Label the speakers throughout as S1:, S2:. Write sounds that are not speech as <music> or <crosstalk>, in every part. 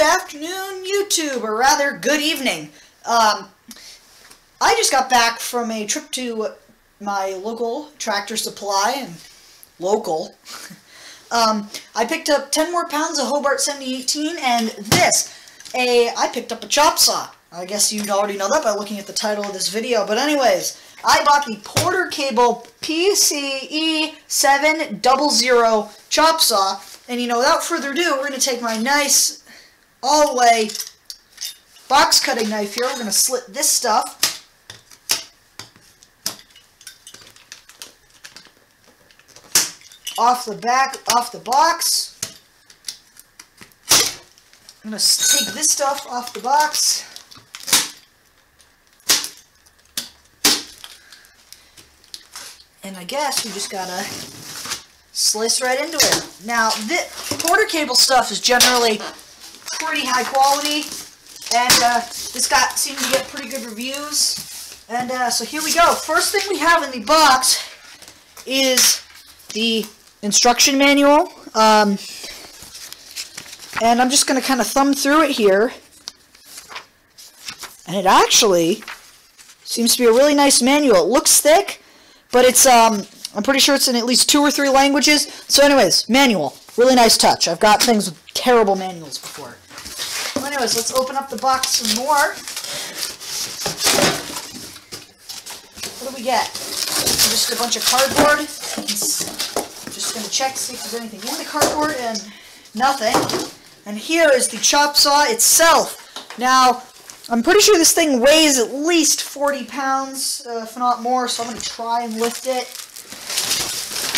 S1: good afternoon, YouTube, or rather, good evening. Um, I just got back from a trip to my local tractor supply, and local. <laughs> um, I picked up 10 more pounds of Hobart 7018, and this, a, I picked up a chop saw. I guess you already know that by looking at the title of this video, but anyways, I bought the Porter Cable PCE 700 chop saw, and you know, without further ado, we're going to take my nice, all-the-way box cutting knife here. We're going to slit this stuff. Off the back, off the box. I'm going to take this stuff off the box. And I guess we just gotta slice right into it. Now, the Porter cable stuff is generally pretty high quality, and uh, this got seemed to get pretty good reviews. And uh, so here we go. First thing we have in the box is the instruction manual. Um, and I'm just going to kind of thumb through it here. And it actually seems to be a really nice manual. It looks thick, but it's, um, I'm pretty sure it's in at least two or three languages. So anyways, manual. Really nice touch. I've got things with terrible manuals before. Let's open up the box some more. What do we get? Just a bunch of cardboard. Just going to check, see if there's anything in the cardboard, and nothing. And here is the chop saw itself. Now, I'm pretty sure this thing weighs at least 40 pounds, uh, if not more, so I'm going to try and lift it.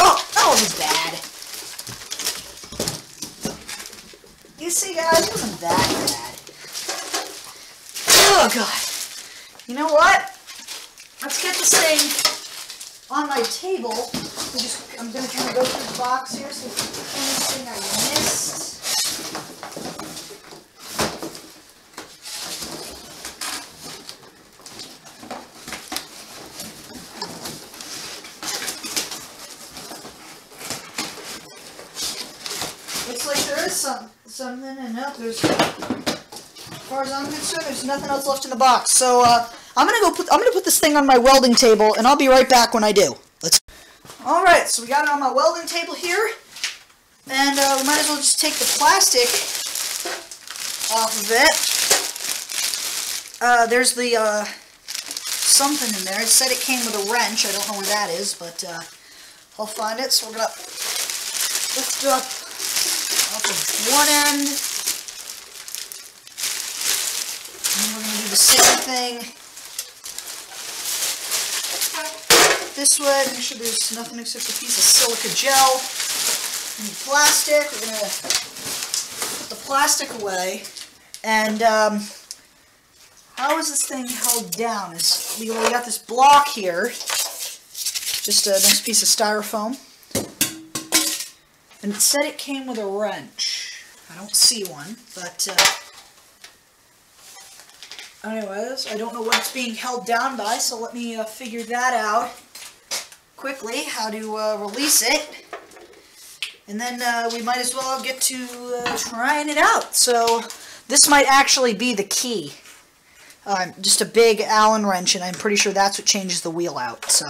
S1: Oh, that wasn't bad. You see, guys, it wasn't that. Oh, God. You know what? Let's get this thing on my table. I'm, just, I'm going to kind of go through the box here, see if there's anything I missed. Looks like there is some something, and no, there's. As far as I'm concerned, there's nothing else left in the box. So uh, I'm gonna go put I'm gonna put this thing on my welding table, and I'll be right back when I do. Let's. All right, so we got it on my welding table here, and uh, we might as well just take the plastic off of it. Uh, there's the uh, something in there. It said it came with a wrench. I don't know where that is, but uh, I'll find it. So we're gonna lift up off of one end. And we're gonna the same thing this way. Make sure there's nothing except a piece of silica gel and plastic. We're gonna put the plastic away. And um, how is this thing held down? Is we we got this block here, just a nice piece of styrofoam. And it said it came with a wrench. I don't see one, but uh, anyways, I don't know what it's being held down by, so let me uh, figure that out quickly, how to uh, release it. And then uh, we might as well get to uh, trying it out. So this might actually be the key. Um, just a big Allen wrench, and I'm pretty sure that's what changes the wheel out. So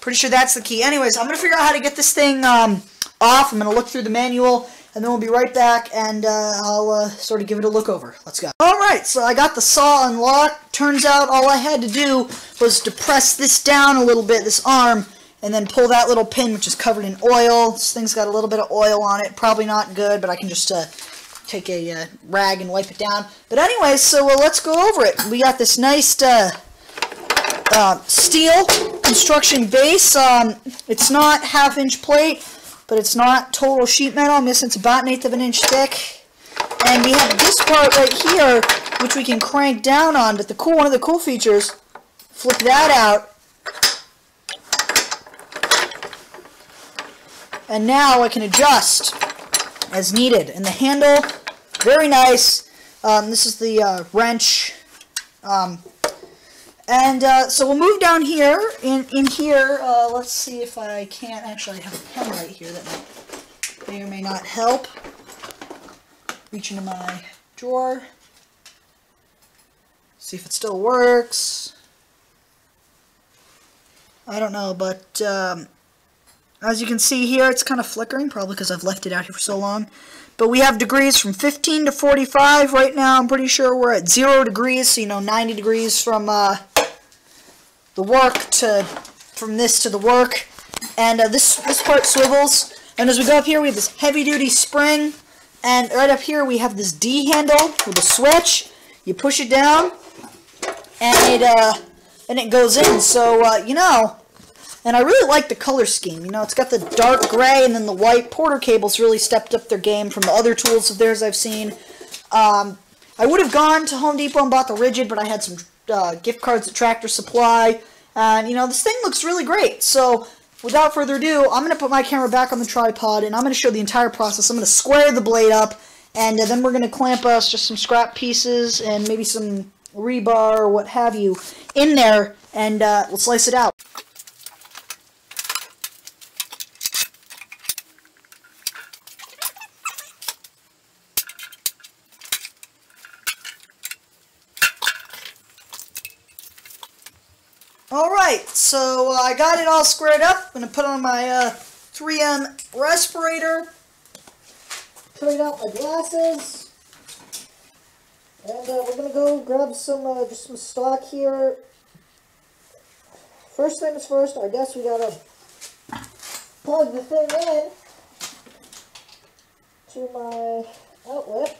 S1: pretty sure that's the key. Anyways, I'm going to figure out how to get this thing um, off. I'm going to look through the manual, and then we'll be right back, and uh, I'll uh, sort of give it a look over. Let's go. Alright, so I got the saw unlocked. Turns out all I had to do was to press this down a little bit, this arm, and then pull that little pin, which is covered in oil. This thing's got a little bit of oil on it. Probably not good, but I can just uh, take a uh, rag and wipe it down. But anyways, so let's go over it. We got this nice uh, uh, steel construction base. Um, it's not half-inch plate, but it's not total sheet metal. I'm guessing it's about an eighth of an inch thick. And we have this part right here, which we can crank down on. But the cool, one of the cool features, flip that out. And now I can adjust as needed. And the handle, very nice. Um, this is the uh, wrench. Um, and uh, so we'll move down here. In, in here, uh, let's see if I can't actually have a pen right here that may or may not help. Reach into my drawer. See if it still works. I don't know, but um, as you can see here, it's kind of flickering, probably because I've left it out here for so long. But we have degrees from 15 to 45 right now. I'm pretty sure we're at 0 degrees, so you know 90 degrees from uh, the work to from this to the work. And uh, this, this part swivels. And as we go up here, we have this heavy-duty spring. And right up here, we have this D handle with a switch. You push it down, and it, uh, and it goes in. So, uh, you know, and I really like the color scheme. You know, it's got the dark gray and then the white. Porter Cable's really stepped up their game from the other tools of theirs I've seen. Um, I would have gone to Home Depot and bought the Ridgid, but I had some uh, gift cards at Tractor Supply. And, you know, this thing looks really great. So, without further ado, I'm going to put my camera back on the tripod, and I'm going to show the entire process. I'm going to square the blade up, and uh, then we're going to clamp us just some scrap pieces and maybe some rebar or what have you in there, and uh, we'll slice it out. Alright, so uh, I got it all squared up. I'm going to put on my uh, 3M respirator. Put out my glasses. And uh, we're going to go grab some, uh, just some stock here. First things first, I guess we got to plug the thing in to my outlet.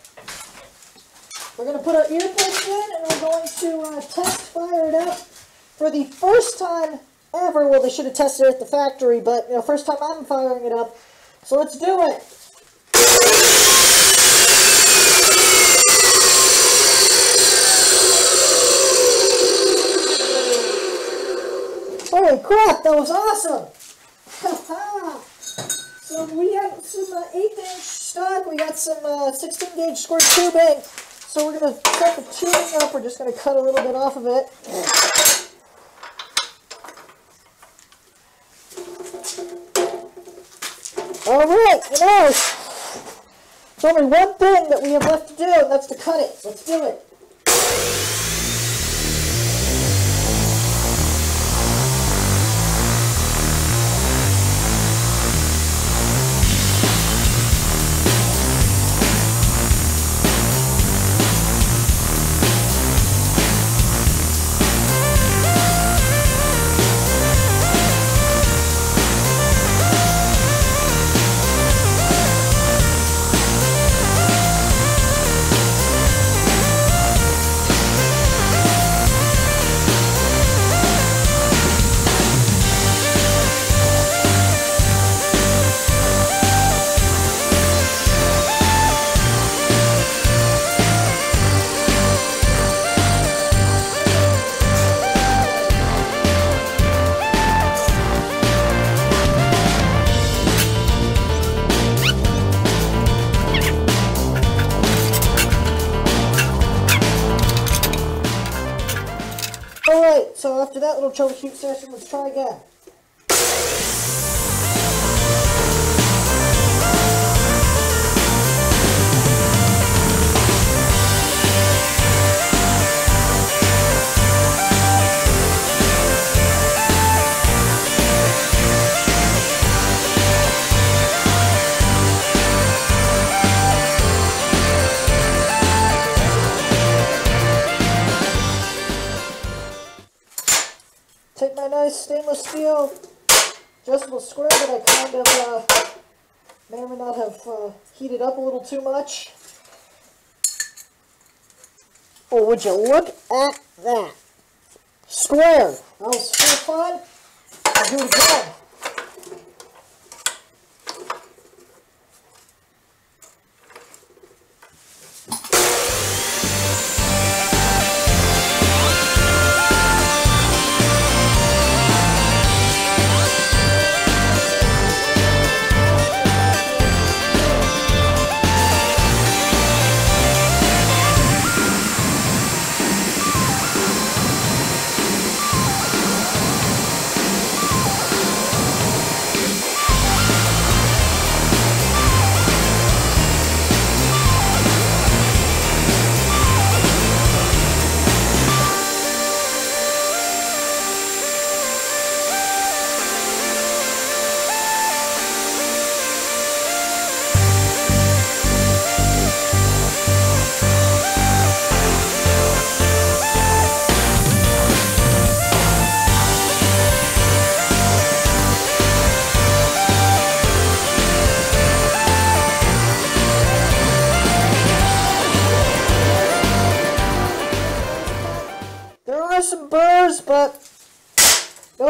S1: We're going to put our earbuds in and we're going to uh, test fire it up for the first time ever, well, they should have tested it at the factory, but, you know, first time I'm firing it up. So let's do it. Holy crap, that was awesome! <laughs> so we have some uh, 8 inch stock, we got some uh, 16 gauge square tubing. So we're going to cut the tubing up, we're just going to cut a little bit off of it. Alright, you there's only one thing that we have left to do, and that's to cut it. Let's do it. So after that little troubleshoot session, let's try again. Stainless steel adjustable square that I kind of uh, may or may not have uh, heated up a little too much. Oh, would you look at that? Square. That was so fun. I'll do it again.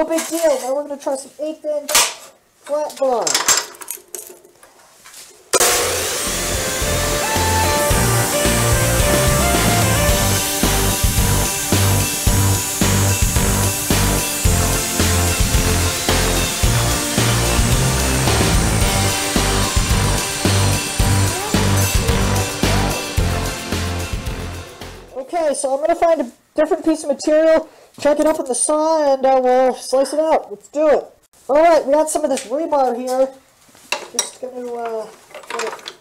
S2: Big deal. Now we're going to try some eighth inch flat bar. Okay, so I'm going to find a different piece of material, chuck it up in the saw, and uh, we'll slice it out. Let's do it. Alright, we got some of this rebar here. Just to uh, get it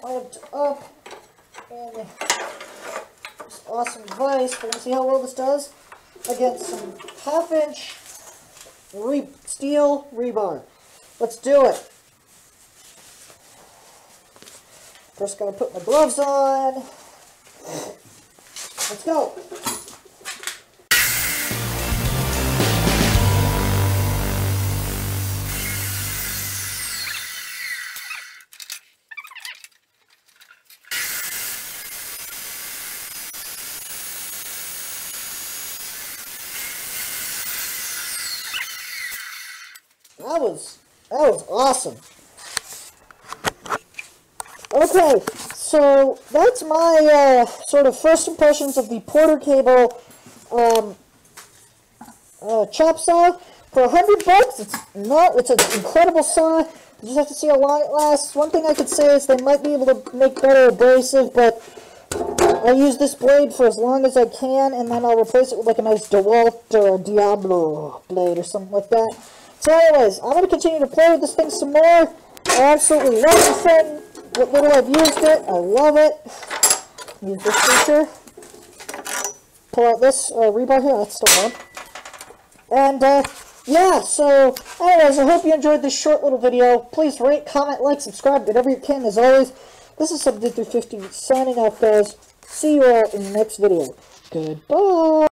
S2: clamped up in this awesome vise. We're to see how well this does against some half-inch re steel rebar. Let's do it. First, gotta put my gloves on. Let's go. That was that was awesome. Okay, so that's my uh, sort of first impressions of the Porter Cable um, uh, chop saw. For a hundred bucks, it's not. It's an incredible saw. You just have to see how long it lasts. One thing I could say is they might be able to make better abrasive, but I'll use this blade for as long as I can, and then I'll replace it with like a nice DeWalt or Diablo blade or something like that. So anyways, I'm going to continue to play with this thing some more. I absolutely love the thing. What little I've used it, I love it. Use this feature. Pull out this uh, rebar here, that's still on. And, uh, yeah, so, anyways, I hope you enjoyed this short little video. Please rate, comment, like, subscribe, whatever you can, as always. This is SubDude 350 signing off, guys. See you all in the next video. Goodbye.